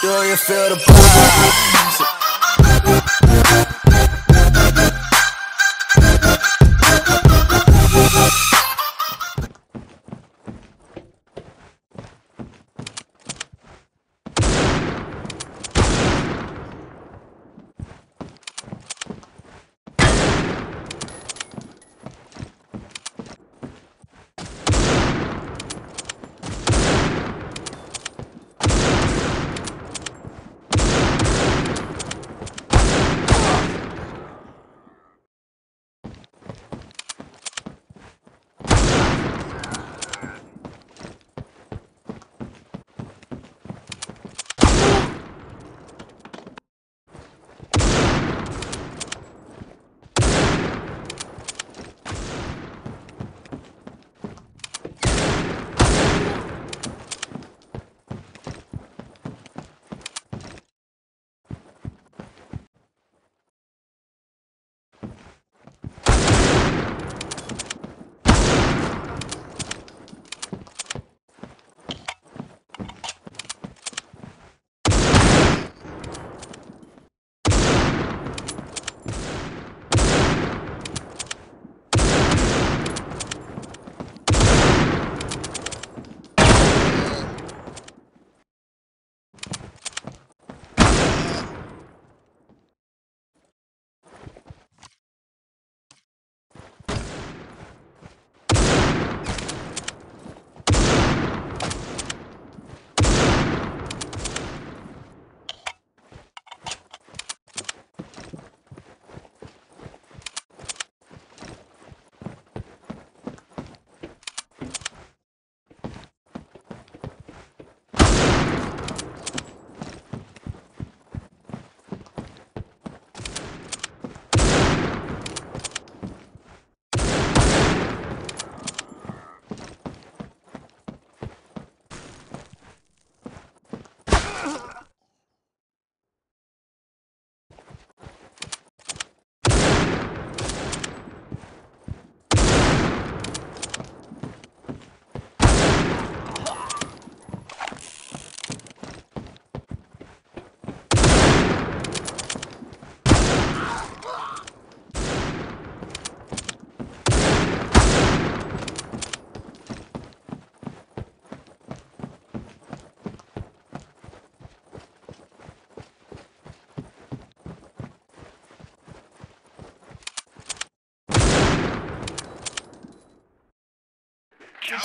Do you feel the vibes?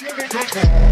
Sugar.